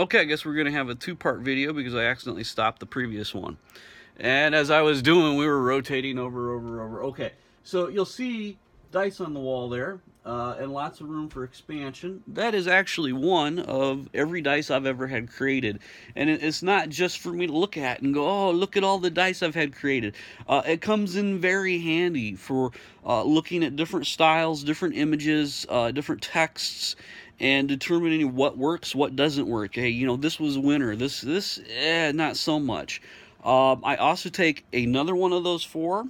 Okay, I guess we're going to have a two-part video because I accidentally stopped the previous one. And as I was doing, we were rotating over, over, over. Okay, so you'll see dice on the wall there uh, and lots of room for expansion. That is actually one of every dice I've ever had created. And it's not just for me to look at and go, oh, look at all the dice I've had created. Uh, it comes in very handy for uh, looking at different styles, different images, uh, different texts, and determining what works, what doesn't work. Hey, you know, this was a winner. This, this, eh, not so much. Um, I also take another one of those four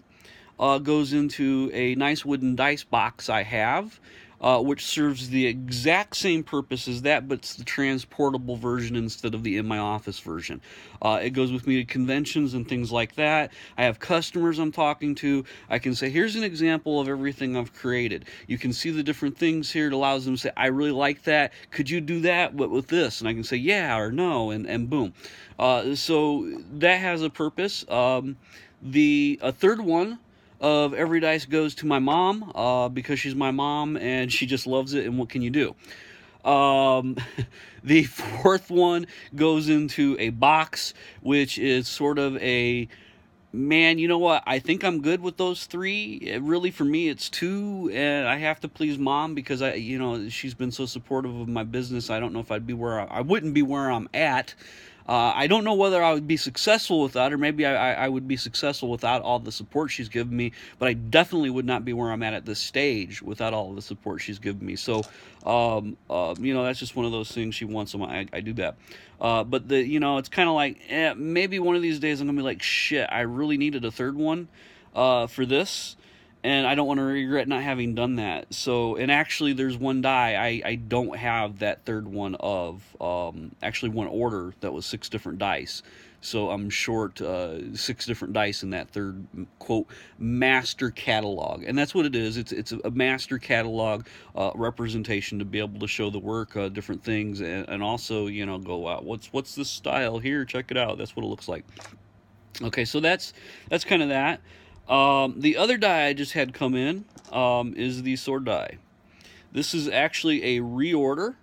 uh, goes into a nice wooden dice box I have, uh, which serves the exact same purpose as that, but it's the transportable version instead of the in my office version. Uh, it goes with me to conventions and things like that. I have customers I'm talking to. I can say, here's an example of everything I've created. You can see the different things here. It allows them to say, I really like that. Could you do that, but with this? And I can say, yeah or no, and, and boom. Uh, so that has a purpose. Um, the a third one of Every Dice goes to my mom uh, because she's my mom and she just loves it. And what can you do? Um, the fourth one goes into a box, which is sort of a man, you know what? I think I'm good with those three. It really, for me, it's two, and I have to please mom because I, you know, she's been so supportive of my business. I don't know if I'd be where I, I wouldn't be where I'm at uh, I don't know whether I would be successful without her. Maybe I, I, would be successful without all the support she's given me, but I definitely would not be where I'm at at this stage without all the support she's given me. So, um, uh, you know, that's just one of those things she wants. So I, I do that. Uh, but the, you know, it's kind of like eh, maybe one of these days I'm gonna be like, shit, I really needed a third one uh, for this and I don't want to regret not having done that. So, and actually, there's one die I, I don't have that third one of. Um, actually, one order that was six different dice. So I'm short uh, six different dice in that third quote master catalog, and that's what it is. It's it's a master catalog uh, representation to be able to show the work, uh, different things, and, and also you know go out. What's what's this style here? Check it out. That's what it looks like. Okay, so that's that's kind of that. Um, the other die I just had come in um, is the sword die. This is actually a reorder,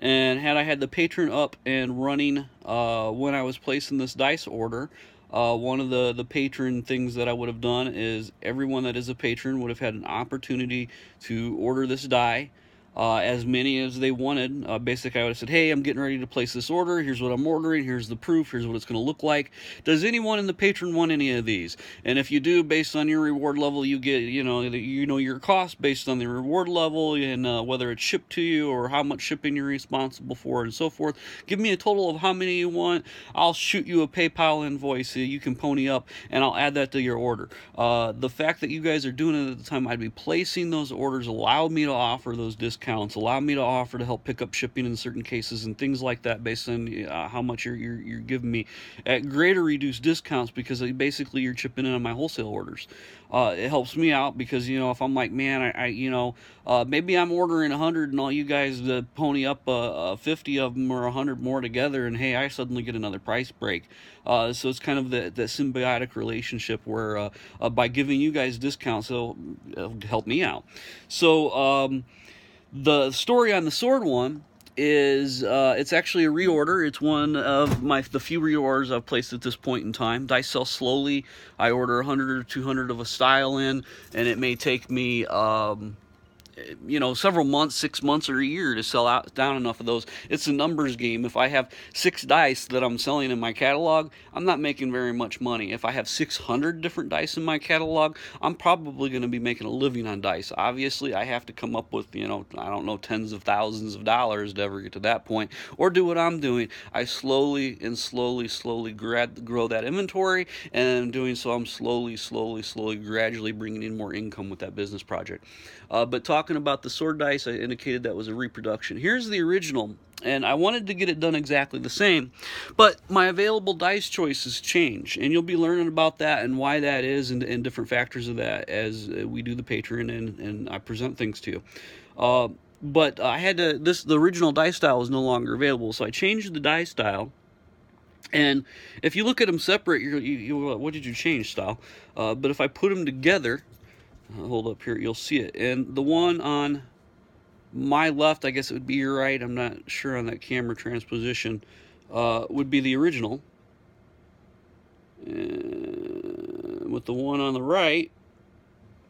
and had I had the Patreon up and running uh, when I was placing this dice order, uh, one of the, the patron things that I would have done is everyone that is a patron would have had an opportunity to order this die uh, as many as they wanted. Uh, basically, I would have said, hey, I'm getting ready to place this order. Here's what I'm ordering. Here's the proof. Here's what it's going to look like. Does anyone in the Patreon want any of these? And if you do, based on your reward level, you get, you know, you know your cost based on the reward level and uh, whether it's shipped to you or how much shipping you're responsible for and so forth. Give me a total of how many you want. I'll shoot you a PayPal invoice. You can pony up and I'll add that to your order. Uh, the fact that you guys are doing it at the time I'd be placing those orders allowed me to offer those discounts discounts, allow me to offer to help pick up shipping in certain cases and things like that based on uh, how much you're, you're, you're, giving me at greater reduced discounts because basically you're chipping in on my wholesale orders. Uh, it helps me out because, you know, if I'm like, man, I, I you know, uh, maybe I'm ordering 100 and all you guys uh, pony up uh, 50 of them or 100 more together and hey, I suddenly get another price break. Uh, so it's kind of the, the symbiotic relationship where uh, uh, by giving you guys discounts, it'll, it'll help me out. So, um, the story on the sword one is uh, it's actually a reorder. It's one of my the few reorders I've placed at this point in time. Dice sell slowly. I order 100 or 200 of a style in, and it may take me um, you know, several months, six months or a year to sell out down enough of those. It's a numbers game. If I have six dice that I'm selling in my catalog, I'm not making very much money. If I have 600 different dice in my catalog, I'm probably going to be making a living on dice. Obviously, I have to come up with, you know, I don't know, tens of thousands of dollars to ever get to that point, or do what I'm doing. I slowly and slowly, slowly grad- grow that inventory, and in doing so, I'm slowly, slowly, slowly, gradually bringing in more income with that business project. Uh, but talking about the sword dice, I indicated that was a reproduction. Here's the original, and I wanted to get it done exactly the same, but my available dice choices change, and you'll be learning about that and why that is and, and different factors of that as uh, we do the Patreon and, and I present things to you. Uh, but I had to, this, the original dice style is no longer available, so I changed the die style. And if you look at them separate, you, you, what did you change style? Uh, but if I put them together, hold up here, you'll see it. And the one on my left, I guess it would be your right. I'm not sure on that camera transposition. uh, would be the original. And with the one on the right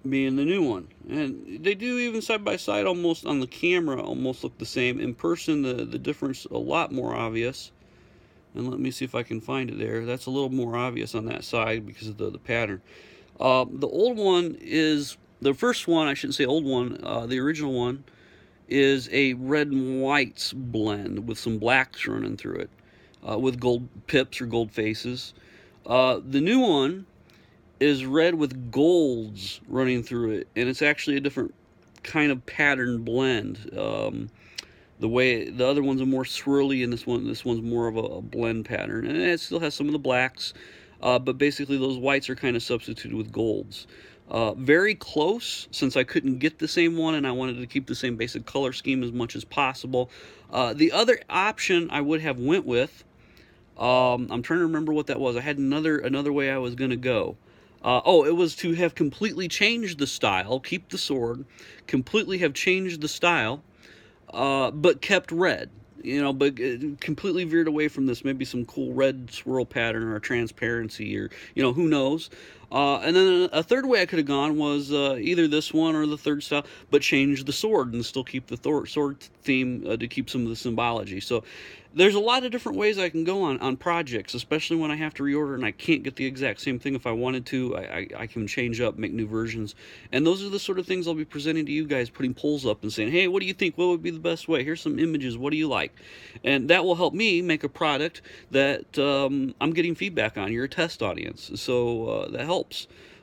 being the new one. And they do even side by side almost on the camera almost look the same. In person the, the difference a lot more obvious. And let me see if I can find it there. That's a little more obvious on that side because of the, the pattern. Uh, the old one is, the first one, I shouldn't say old one, uh, the original one is a red and whites blend with some blacks running through it uh, with gold pips or gold faces. Uh, the new one is red with golds running through it, and it's actually a different kind of pattern blend. Um, the way the other one's a more swirly, and this one this one's more of a, a blend pattern, and it still has some of the blacks, uh, but basically those whites are kind of substituted with golds. Uh, very close since I couldn't get the same one and I wanted to keep the same basic color scheme as much as possible. Uh, the other option I would have went with, um, I'm trying to remember what that was. I had another another way I was going to go. Uh, oh, it was to have completely changed the style, keep the sword, completely have changed the style, uh, but kept red. You know, but uh, completely veered away from this. Maybe some cool red swirl pattern or transparency, or you know, who knows. Uh, and then a third way I could have gone was uh, either this one or the third style, but change the sword and still keep the Thor sword theme uh, to keep some of the symbology. So there's a lot of different ways I can go on, on projects, especially when I have to reorder and I can't get the exact same thing. If I wanted to, I, I, I, can change up, make new versions. And those are the sort of things I'll be presenting to you guys, putting polls up and saying, hey, what do you think? What would be the best way? Here's some images. What do you like? And that will help me make a product that um, I'm getting feedback on. You're a test audience. So uh, that helps.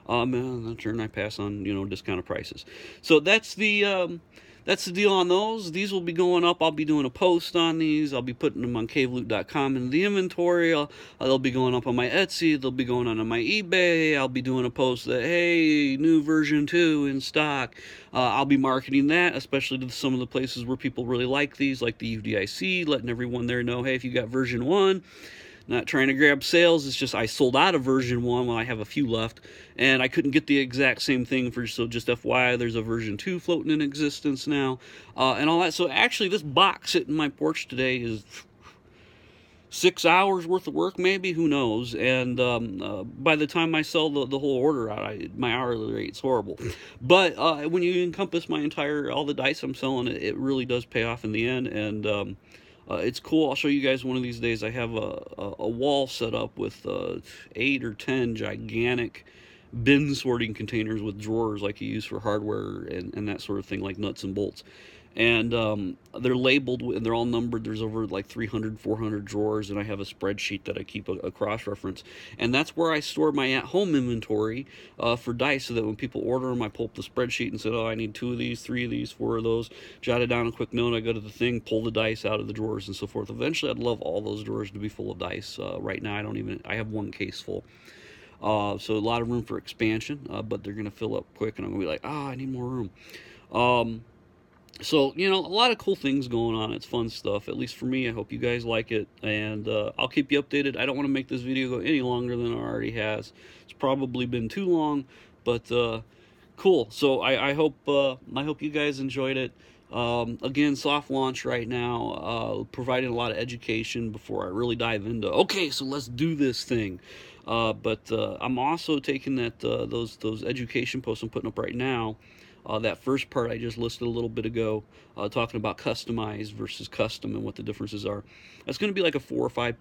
Um, and in turn, I pass on, you know, discounted prices. So that's the... Um, that's the deal on those. These will be going up. I'll be doing a post on these. I'll be putting them on caveloot.com in the inventory. I'll, they'll be going up on my Etsy. They'll be going on, on my eBay. I'll be doing a post that, hey, new version 2 in stock. Uh, I'll be marketing that, especially to some of the places where people really like these, like the UDIC, letting everyone there know, hey, if you got version 1, not trying to grab sales. It's just I sold out of version one while I have a few left, and I couldn't get the exact same thing for. So just FYI, there's a version two floating in existence now, uh, and all that. So actually, this box sitting in my porch today is six hours worth of work, maybe who knows. And um, uh, by the time I sell the, the whole order out, I, my hourly rate's horrible. But uh, when you encompass my entire all the dice I'm selling, it, it really does pay off in the end, and um, uh, it's cool. I'll show you guys one of these days. I have a, a, a wall set up with uh, eight or ten gigantic bin sorting containers with drawers like you use for hardware and, and that sort of thing, like nuts and bolts and um, they're labeled and they're all numbered there's over like 300 400 drawers and i have a spreadsheet that i keep a, a cross reference and that's where i store my at home inventory uh, for dice so that when people order them i pull up the spreadsheet and say oh i need two of these three of these four of those. Jot it down a quick note i go to the thing pull the dice out of the drawers and so forth. Eventually i'd love all those drawers to be full of dice uh, right now i don't even i have one case full. Uh, so a lot of room for expansion uh, but they're going to fill up quick and i'm going to be like ah oh, i need more room. Um, so you know a lot of cool things going on. It's fun stuff at least for me. I hope you guys like it and uh, i'll keep you updated. I don't want to make this video go any longer than it already has. It's probably been too long but uh, cool. So i, I hope uh, i hope you guys enjoyed it. Um, again soft launch right now uh, providing a lot of education before i really dive into okay so let's do this thing. Uh, but uh, i'm also taking that those those education posts i'm putting up right now uh, that first part I just listed a little bit ago, uh, talking about customized versus custom and what the differences are. That's going to be like a four or five,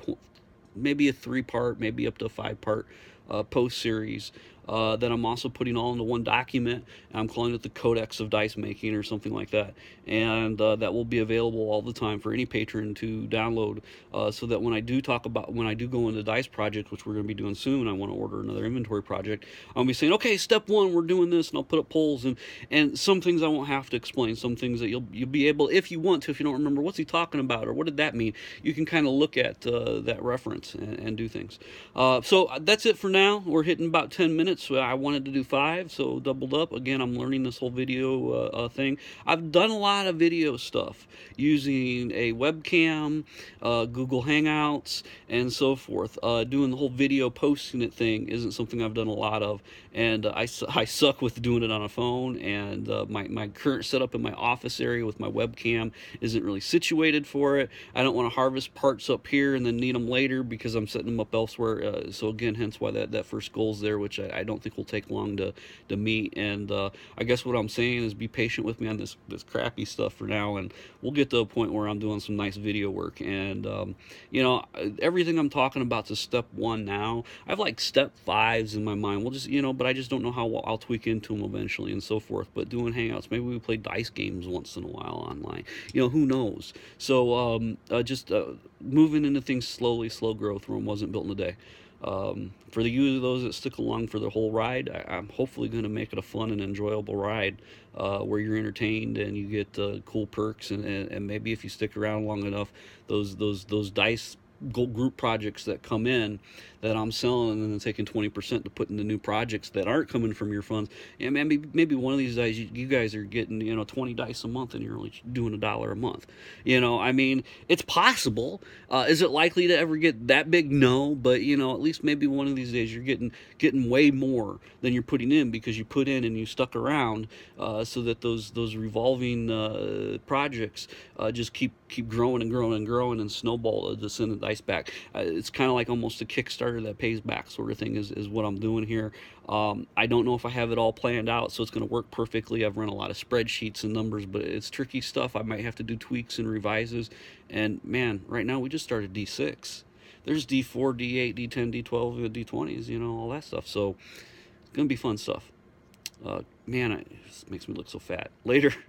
maybe a three part, maybe up to a five part uh, post series uh, that I'm also putting all into one document. I'm calling it the Codex of Dice Making or something like that. And uh, that will be available all the time for any patron to download uh, so that when I do talk about, when I do go into Dice Project, which we're going to be doing soon, I want to order another inventory project, I'll be saying, okay, step one, we're doing this, and I'll put up polls. And, and some things I won't have to explain, some things that you'll, you'll be able, if you want to, if you don't remember, what's he talking about or what did that mean, you can kind of look at uh, that reference and, and, do things. Uh, so uh, that's it for now now. We're hitting about 10 minutes. So I wanted to do five, so doubled up. Again, I'm learning this whole video uh, uh, thing. I've done a lot of video stuff using a webcam, uh, Google Hangouts, and so forth. Uh, doing the whole video posting it thing isn't something I've done a lot of, and uh, I, I suck with doing it on a phone. And uh, my, my current setup in my office area with my webcam isn't really situated for it. I don't want to harvest parts up here and then need them later because I'm setting them up elsewhere. so again, hence why that, that first goal's there, which I don't think will take long to, to meet. And uh, I guess what I'm saying is be patient with me on this, this crappy stuff for now, and we'll get to a point where I'm doing some nice video work. And, um, you know, everything I'm talking about is step one now. I have like step fives in my mind. We'll just, you know, but I just don't know how I'll tweak into them eventually and so forth. But doing Hangouts, maybe we play dice games once in a while online. You know, who knows? So um, uh, just uh, moving into things slowly, slow growth. Rome wasn't built in a day. Um, for the you those that stick along for the whole ride, I, am hopefully going to make it a fun and enjoyable ride uh, where you're entertained and you get uh, cool perks and, and, and, maybe if you stick around long enough, those those those dice group projects that come in that I'm selling and then taking 20% to put into new projects that aren't coming from your funds. And maybe maybe one of these days you, you, guys are getting, you know, 20 dice a month and you're only doing a dollar a month. You know, I mean, it's possible. Uh, is it likely to ever get that big? No, but you know, at least maybe one of these days you're getting getting way more than you're putting in because you put in and you stuck around uh, so that those those revolving uh, projects uh, just keep keep growing and growing and growing and snowball the send back. Uh, it's kind of like almost a Kickstarter that pays back sort of thing is, is what I'm doing here. Um, I don't know if I have it all planned out, so it's going to work perfectly. I've run a lot of spreadsheets and numbers, but it's tricky stuff. I might have to do tweaks and revises. And man, right now we just started D6. There's D4, D8, D10, D12, D20s, you know, all that stuff. So it's going to be fun stuff. Uh, man, it makes me look so fat. Later.